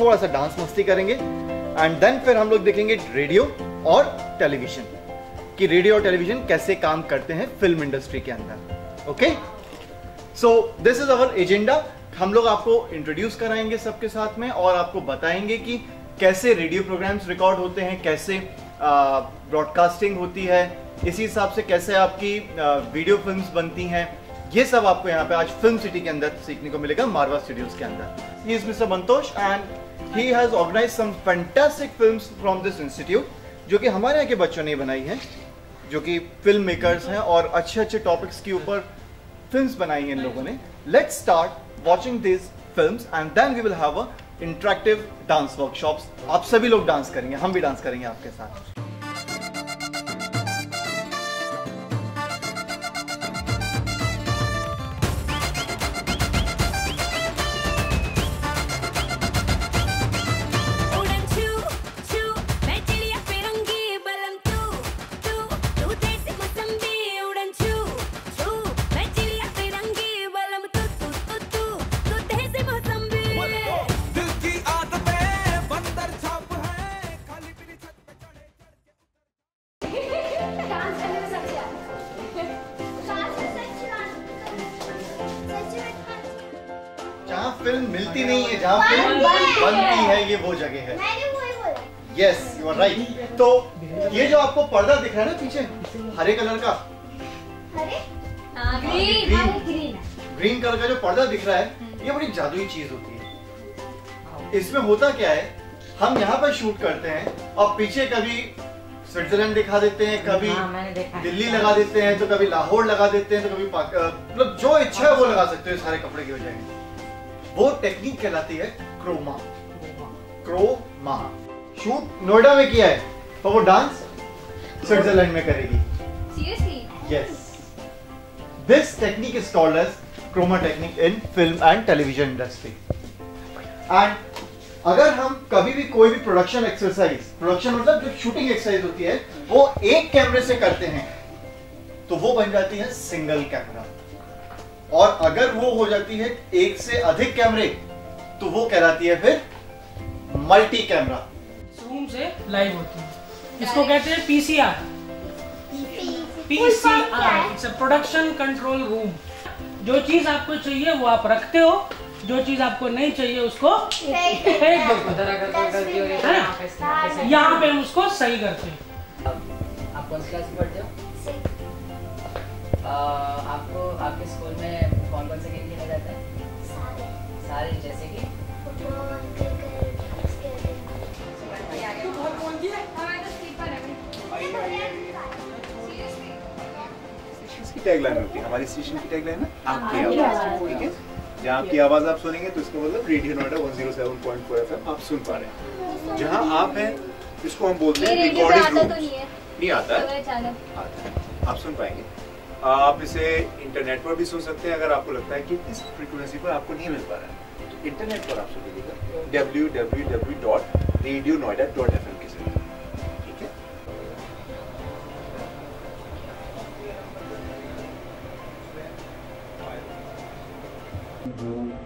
थोड़ा सा डांस मस्ती करेंगे एंड देन फिर हम लोग देखेंगे रेडियो और टेलीविज़न कि रेडियो और टेलीविज़न कैसे काम करते हैं फ़िल्म इंडस्ट्री के अंदर okay so this is our agenda हम लोग आपको इंट्रोड्यूस कराएँगे सबके साथ में, और आपको बताएँगे कि कैसे रेडियो प्रोग्राम्स रिकॉर्ड होते हैं, कैसे ब्रॉडकास्टिंग होती है, इसी हिसाब से कैसे आपकी वीडियो फिल्म्स बनती हैं ये सब आपको यहाँ पे आज फ़िल्म सिटी के अंदर सीखने को मिलेगा मारवा स्टूडियोज के अंदर। He is mister Mantosh and he has organise some fantastic films from this institute जो कि हमारे यहाँ के बच्चों ने बनाई हैं, जो कि फ़िल्म मेकर्स हैं और अच्छे अच्छे टॉपिक्स के ऊपर फिल्म्स बनाई हैं इन लोगों ने। Let's start watching this film and then we will have a interactive dance workshops आप सभी लोग डांस करेंगे, हम भी डांस करेंगे आपके साथ। फ़िल्म मिलती नहीं है जहाँ फ़िल्म बनती है। ये वो जगह है। मैंने वही बोला। यस यू आर राइट तो ये जो आपको पर्दा दिख रहा है ना पीछे हरे कलर का? ग्रीन ग्रीन ग्रीन कलर का जो पर्दा दिख रहा है ये बड़ी जादुई चीज़ होती है। इसमें होता क्या है हम यहाँ पर शूट करते हैं और पीछे कभी स्विट्जरलैंड दिखा देते हैं कभी हाँ, है। दिल्ली लगा देते हैं तो कभी लाहौर लगा देते हैं तो कभी मतलब जो इच्छा है वो लगा सकते हो सारे कपड़े की वजह वो टेक्निक कहलाती है क्रोमा क्रोमा शूट नोएडा में किया है तो वो डांस स्विट्जरलैंड में करेगी। Seriously Yes. This technique is called as chroma technique in film and television industry. And अगर हम कभी भी कोई भी प्रोडक्शन एक्सरसाइज प्रोडक्शन मतलब जो शूटिंग एक्सरसाइज होती है वो एक कैमरे से करते हैं तो वो बन जाती है सिंगल कैमरा और अगर वो हो जाती है एक से अधिक कैमरे तो वो कहलाती है फिर मल्टी कैमरा रूम से लाइव होती है। इसको कहते हैं PCR PCR it's a production control room जो चीज़ आपको चाहिए वो आप रखते हो। जो चीज़ आपको नहीं चाहिए उसको फेंक है। तो यहाँ पे हम उसको सही करते हैं। आप कौन सी क्लास में पढ़ते हो? आपको स्कूल में कौन कौन से गेम खेले जाते हैं? सारे सारे जैसे कि टैगलाइन होती है हमारी स्टेशन की टैगलाइन है आपकी आवाज़ ठीक है? जहाँ आपकी आवाज़ आप सुनेंगे तो इसका मतलब रेडियो नोएडा 107.4 एफएम आप सुन पा रहे हैं। जहाँ आप हैं इसको हम बोलते हैं रिकॉर्डिंग रूम नहीं आता? है आता है। आप सुन पाएँगे। आप इसे इंटरनेट पर भी सुन सकते हैं, अगर आपको लगता है कि इस फ्रीक्वेंसी पर आपको नहीं मिल पा रहा है तो इंटरनेट पर आप सुन लीजिएगा। W W W dot radio Noida dot F M के ज़रिए। ठीक है? Thank